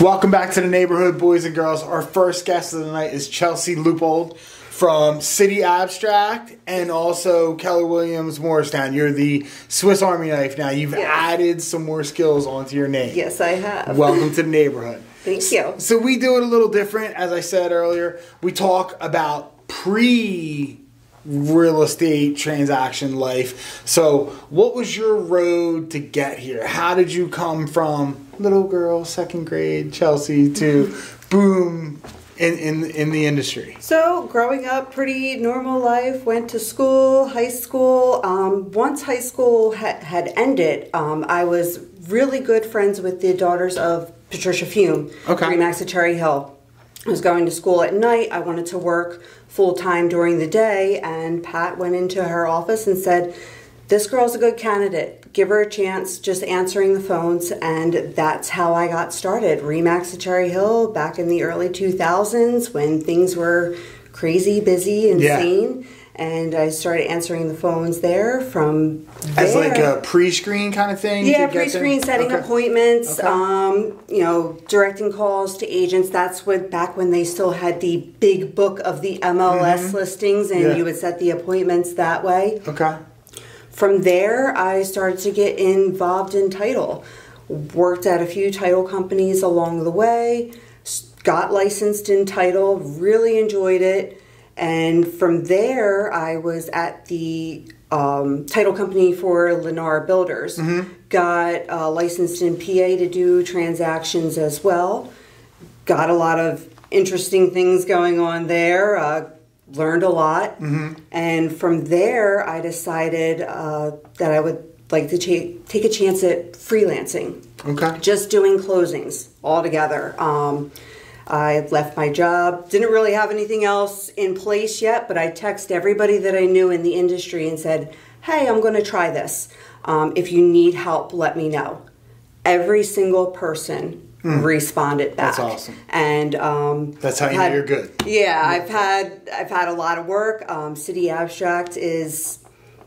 Welcome back to the neighborhood, boys and girls. Our first guest of the night is Chelsey Leupold from City Abstract and also Keller Williams Morristown. You're the Swiss Army knife now. You've Yes. added some more skills onto your name. Yes, I have. Welcome to the neighborhood. Thank you. So we do it a little different, as I said earlier. We talk about pre real estate transaction life. So what was your road to get here? How did you come from little girl, second grade, Chelsey to boom in, in in the industry? So, growing up, pretty normal life. Went to school, high school. Um, once high school ha- had ended, um, I was really good friends with the daughters of Patricia Fume, Okay. Remax at Cherry Hill. I was going to school at night. I wanted to work full time during the day, and Pat went into her office and said, This girl's a good candidate. Give her a chance just answering the phones. And that's how I got started. Remax at Cherry Hill back in the early 2000s when things were crazy, busy, Yeah. And I started answering the phones there from As like a pre-screen kind of thing? Yeah, to get them? pre-screen setting Okay. appointments, Okay. um, you know, directing calls to agents. That's what back when they still had the big book of the MLS listings, and. Yeah. you would set the appointments that way. Okay. From there, I started to get involved in title. Worked at a few title companies along the way. Got licensed in title. Really enjoyed it. And from there, I was at the um, title company for Lennar Builders. Got uh, licensed in PA to do transactions as well. Got a lot of interesting things going on there. Uh, learned a lot. And from there, I decided uh, that I would like to cha- take a chance at freelancing Okay. just doing closings altogether. Um, I left my job, didn't really have anything else in place yet, but I texted everybody that I knew in the industry and said, Hey, I'm going to try this. Um, if you need help, let me know. Every single person responded back. That's awesome. And um, That's how you know had- you're good. Yeah, I've had I've had a lot of work. Um, City Abstract is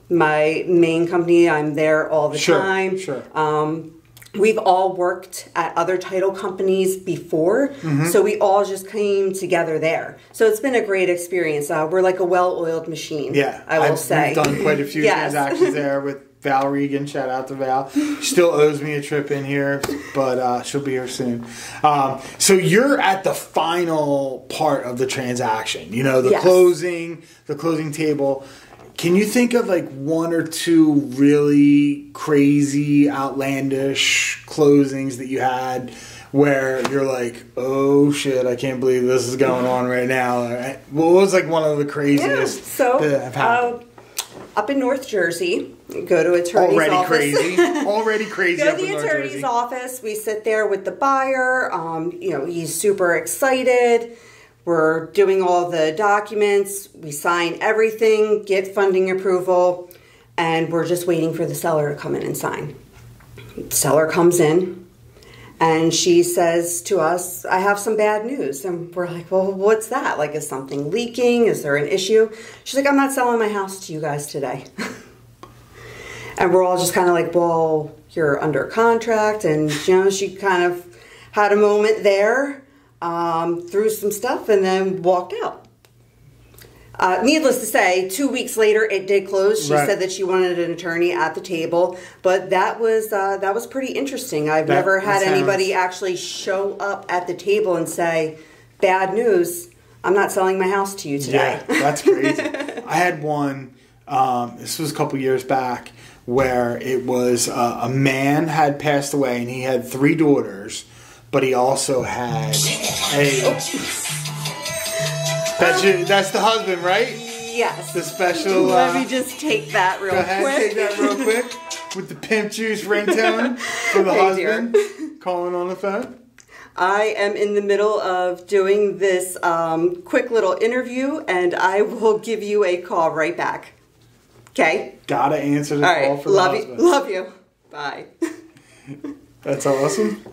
my main company. I'm there all the Sure, time. sure. Um, we've all worked at other title companies before, Mm-hmm. so we all just came together there. So it's been a great experience. Uh, we're like a well-oiled machine. Yeah, I will I've- say. We've done quite a few Yes. transactions there with Val Regan. Shout out to Val. She still owes me a trip in here, but uh, she'll be here soon. Um, so you're at the final part of the transaction. You know, the Yes. closing, the closing table. Can you think of like one or two really crazy, outlandish closings that you had? Where you're like, oh shit, I can't believe this is going on right now. What was like one of the Yeah. craziest So that have happened? uh, up in North Jersey, go to attorney's Already office. crazy. Already crazy. go to the attorney's office. We sit there with the buyer. Um, you know, he's super excited. We're doing all the documents. We sign everything, get funding approval, and we're just waiting for the seller to come in and sign. Seller comes in. And she says to us, I have some bad news. And we're like, Well, what's that? Like, is something leaking? Is there an issue? She's like, I'm not selling my house to you guys today. and we're all just kind of like, well, you're under contract. And, you know, she kind of had a moment there, um, threw some stuff, and then walked out. Uh, needless to say, two weeks later, it did close. She Right. said that she wanted an attorney at the table, but that was uh, that was pretty interesting. I've That- never had anybody actually show up at the table and say, "Bad news, I'm not selling my house to you today." Yeah, that's crazy. I had one. Um, this was a couple years back where it was uh, a man had passed away and he had three daughters, but he also had a. That's your, that's the husband, right? yes. The special. Let Uh, me just take that real go ahead, quick. take that real quick with the pimp juice ringtone for the Hey, dear. husband calling on the phone. I am in the middle of doing this um, quick little interview, and I will give you a call right back. Okay. Gotta answer the All call right. for the Love you. Love you. Bye. That's awesome.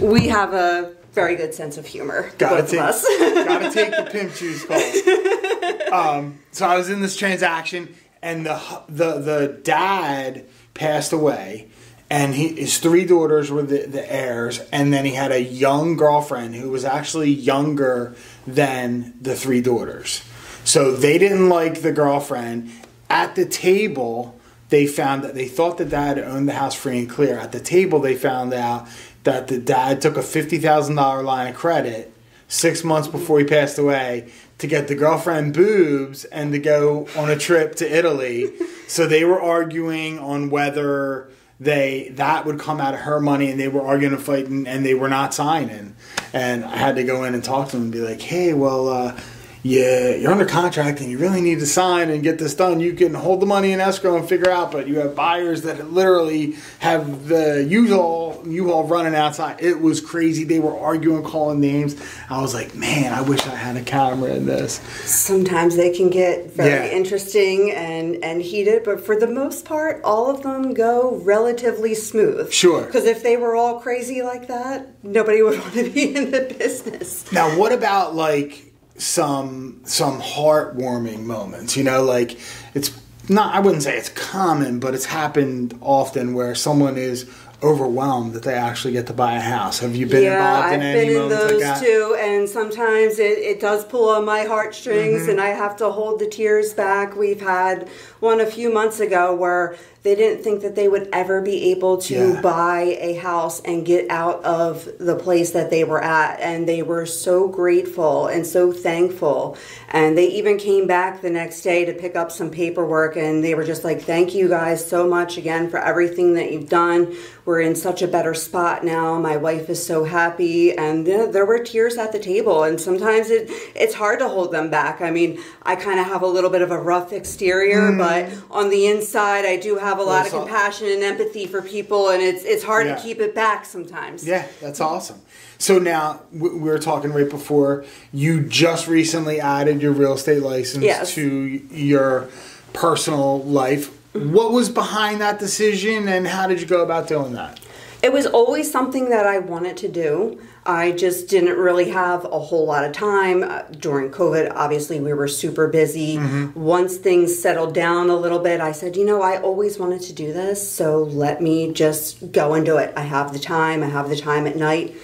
We have a very good sense of humor, Gotta take, gotta take the pimp juice call. Um, so I was in this transaction, and the the the dad passed away, and he, his three daughters were the, the heirs, and then he had a young girlfriend who was actually younger than the three daughters. So they didn't like the girlfriend. At the table, they found that they thought the dad owned the house free and clear. At the table, they found out that the dad took a fifty thousand dollar line of credit six months before he passed away to get the girlfriend boobs and to go on a trip to Italy. so they were arguing on whether they that would come out of her money and they were arguing and fighting and they were not signing. And I had to go in and talk to them and be like, hey, well, uh, yeah, you're under contract and you really need to sign and get this done. You can hold the money in escrow and figure out, but you have buyers that literally have the U-Haul, U-Haul running outside. It was crazy. They were arguing, calling names. I was like, man, I wish I had a camera in this. Sometimes they can get very Yeah. interesting and, and heated, but for the most part, all of them go relatively smooth. Sure. Because if they were all crazy like that, nobody would want to be in the business. Now, what about like some some heartwarming moments? You know, like it's not. I wouldn't say it's common, but it's happened often where someone is overwhelmed that they actually get to buy a house. Have you been yeah, involved I've in any been in those like too, and sometimes it, it does pull on my heartstrings, Mm-hmm. and I have to hold the tears back. We've had one a few months ago where they didn't think that they would ever be able to Yeah. buy a house and get out of the place that they were at, and they were so grateful and so thankful. And they even came back the next day to pick up some paperwork, and they were just like, "Thank you guys so much again for everything that you've done. We're in such a better spot now. My wife is so happy." And yeah, there were tears at the table, and sometimes it it's hard to hold them back. I mean, I kind of have a little bit of a rough exterior, hmm. but on the inside, I do have a lot of Well, so- compassion and empathy for people, and it's it's hard Yeah. to keep it back sometimes. Yeah, that's awesome. So now we were talking right before. You just recently added your real estate license Yes. to your personal life. What was behind that decision, and how did you go about doing that? It was always something that I wanted to do. I just didn't really have a whole lot of time. Uh, during COVID, obviously, we were super busy. Once things settled down a little bit, I said, you know, I always wanted to do this, so let me just go and do it. I have the time, I have the time at night.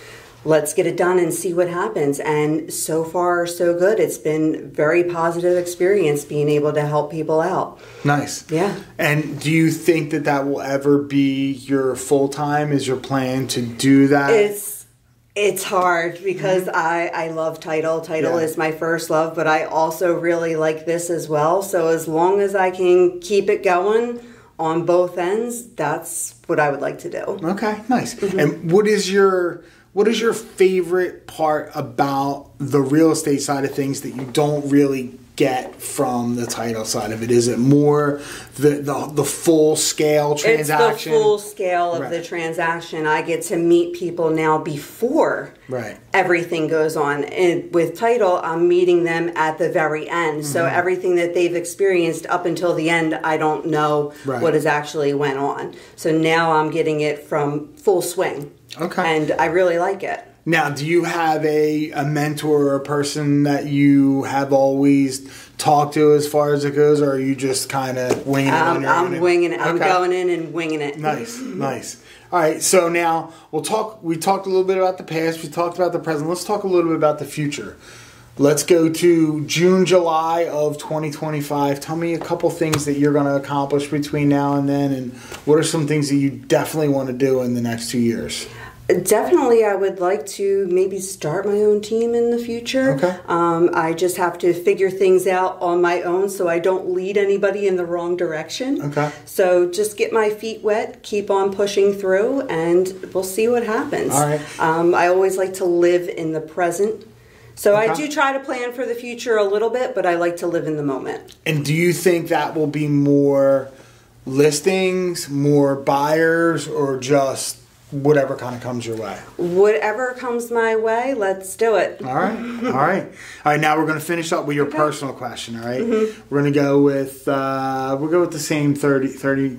Let's get it done and see what happens. And so far, so good. It's been very positive experience being able to help people out. Nice. Yeah. And do you think that that will ever be your full time? Is your plan to do that? It's it's hard because I I love title. Title Mm-hmm. Yeah. is my first love, but I also really like this as well. So as long as I can keep it going on both ends, that's what I would like to do. Okay, nice. Mm-hmm. And what is your what is your favorite part about the real estate side of things that you don't really get from the title side of it? Is it more the the, the full scale transaction? It's the full scale of the transaction. I get to meet people now before Right. everything goes on. And with title, I'm meeting them at the very end. So Mm-hmm. everything that they've experienced up until the end, I don't know Right. what has actually went on. So now I'm getting it from full swing. Okay. And I really like it. Now, do you have a, a mentor or a person that you have always talked to as far as it goes, or are you just kind of winging it? on I'm, own? I'm winging it. I'm going in and winging it. Nice, nice. All right, so now we'll talk. We talked a little bit about the past. We talked about the present. Let's talk a little bit about the future. Let's go to June, July of 2025. Tell me a couple things that you're going to accomplish between now and then, and what are some things that you definitely want to do in the next two years? Definitely, I would like to maybe start my own team in the future. Okay. Um, I just have to figure things out on my own so I don't lead anybody in the wrong direction. Okay. So just get my feet wet, keep on pushing through, and we'll see what happens. All right. Um, I always like to live in the present. So I do try to plan for the future a little bit, but I like to live in the moment. And do you think that will be more listings, more buyers, or just whatever kind of comes your way? Whatever comes my way, let's do it. All right, all right, all right. Now we're going to finish up with your personal question. All right? we're going to go with uh, we'll go with the same 30, 30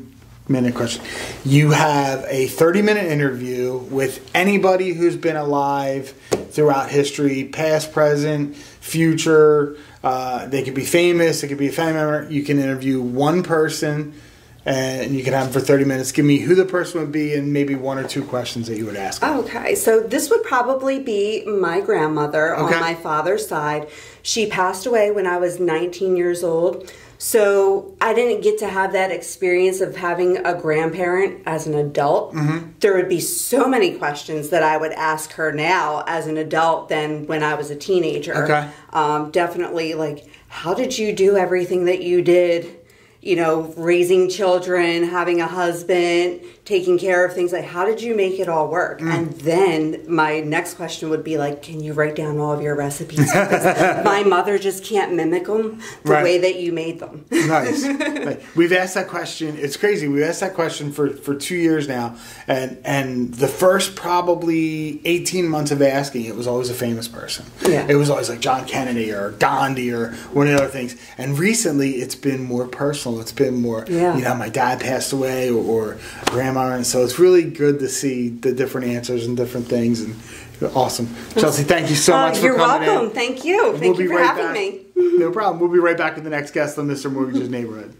minute question. You have a thirty minute interview with anybody who's been alive throughout history, past, present, future. Uh, they could be famous. They could be a family member. You can interview one person and you can have them for 30 minutes. Give me who the person would be and maybe one or two questions that you would ask. them. Okay, so this would probably be my grandmother Okay. on my father's side. She passed away when I was 19 years old. So I didn't get to have that experience of having a grandparent as an adult. Mm-hmm. There would be so many questions that I would ask her now as an adult than when I was a teenager. Okay. Um, definitely, like, how did you do everything that you did? You know, raising children, having a husband, taking care of things like how did you make it all work? Mm. And then my next question would be like, can you write down all of your recipes? Because my mother just can't mimic them the Right. way that you made them. nice. Like, we've asked that question. It's crazy. We've asked that question for, for two years now, and and the first probably eighteen months of asking, it was always a famous person. Yeah. It was always like John Kennedy or Gandhi or one of the other things. And recently, it's been more personal. It's been more, Yeah. you know, my dad passed away or, or grandma, so it's really good to see the different answers and different things. And awesome, Chelsey. Thank you so Uh, much for you're coming welcome. in. Thank you. Thank you for having back. me. No problem. We'll be right back with the next guest on Mr. Mortgage's Neighborhood.